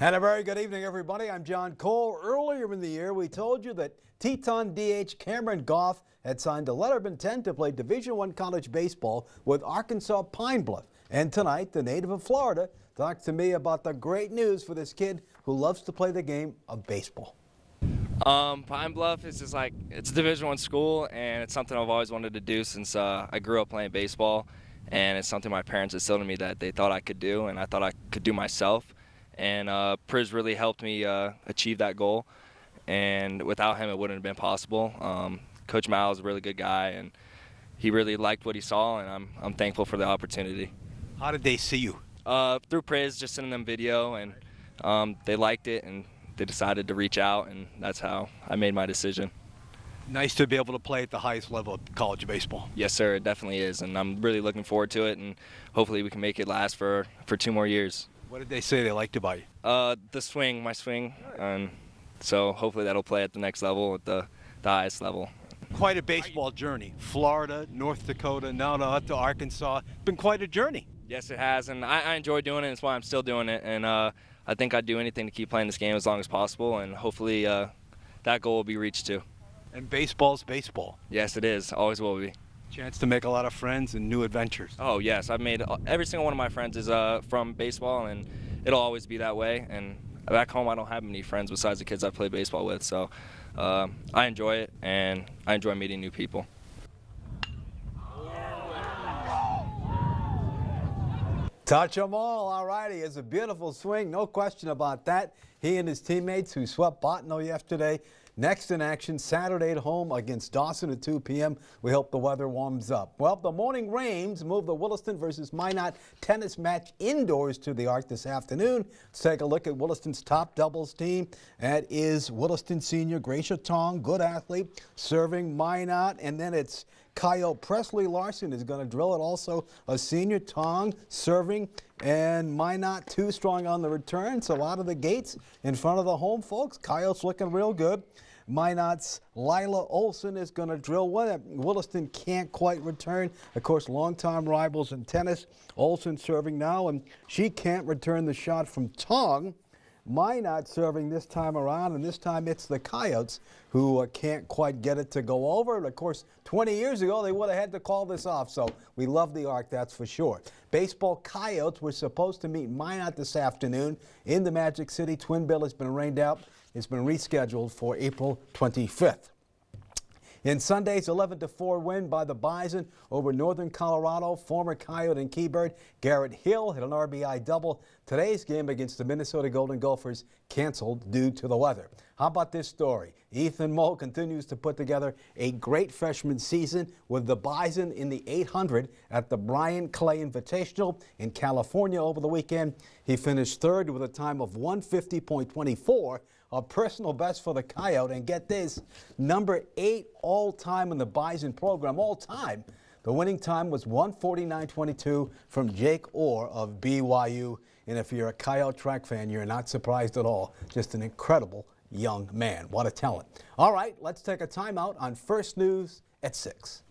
And a very good evening, everybody. I'm John Cole. Earlier in the year, we told you that Teton DH Cameron Goff had signed a letter of intent to play Division One college baseball with Arkansas Pine Bluff. And tonight, the native of Florida talked to me about the great news for this kid who loves to play the game of baseball. Um, Pine Bluff is just like it's a Division One school, and it's something I've always wanted to do since uh, I grew up playing baseball. And it's something my parents instilled in me that they thought I could do, and I thought I could do myself and uh, Priz really helped me uh, achieve that goal. And without him, it wouldn't have been possible. Um, Coach Mal is a really good guy, and he really liked what he saw, and I'm I'm thankful for the opportunity. How did they see you? Uh, through Priz, just sending them video, and um, they liked it, and they decided to reach out, and that's how I made my decision. Nice to be able to play at the highest level of college baseball. Yes, sir, it definitely is, and I'm really looking forward to it, and hopefully we can make it last for for two more years. What did they say they liked about you? Uh, the swing, my swing, and so hopefully that'll play at the next level, at the, the highest level. Quite a baseball journey. Florida, North Dakota, now to, to Arkansas. It's been quite a journey. Yes, it has, and I, I enjoy doing it. That's why I'm still doing it, and uh, I think I'd do anything to keep playing this game as long as possible, and hopefully uh, that goal will be reached too. And baseball's baseball. Yes, it is. Always will be. Chance to make a lot of friends and new adventures. Oh yes, I've made every single one of my friends is uh, from baseball, and it'll always be that way. And back home, I don't have many friends besides the kids I play baseball with, so uh, I enjoy it, and I enjoy meeting new people. Touch them all. All righty. It's a beautiful swing. No question about that. He and his teammates who swept Bottineau yesterday Next in action, Saturday at home against Dawson at 2 p.m. We hope the weather warms up. Well, the morning rains move the Williston versus Minot tennis match indoors to the Arc this afternoon. Let's take a look at Williston's top doubles team. That is Williston senior Gracia Tong, good athlete, serving Minot, and then it's Kyle Presley Larson is going to drill it. Also, a senior Tong serving, and Minot too strong on the return. So out of the gates in front of the home folks, Kyle's looking real good. Minot's Lila Olson is going to drill one. Williston can't quite return. Of course, longtime rivals in tennis. Olson serving now, and she can't return the shot from Tong. Minot serving this time around, and this time it's the Coyotes who uh, can't quite get it to go over. And of course, 20 years ago, they would have had to call this off, so we love the arc, that's for sure. Baseball Coyotes were supposed to meet Minot this afternoon in the Magic City. Twin Bill has been rained out. It's been rescheduled for April 25th. In Sunday's 11 4 win by the Bison over Northern Colorado, former Coyote and Keybird Garrett Hill hit an RBI double. Today's game against the Minnesota Golden Gophers canceled due to the weather. How about this story? Ethan Moe continues to put together a great freshman season with the Bison in the 800 at the Bryan Clay Invitational in California over the weekend. He finished third with a time of 150.24 a personal best for the Coyote. And get this, number eight all time in the Bison program, all time. The winning time was 149.22 from Jake Orr of BYU. And if you're a Coyote track fan, you're not surprised at all. Just an incredible young man. What a talent. All right, let's take a timeout on First News at 6.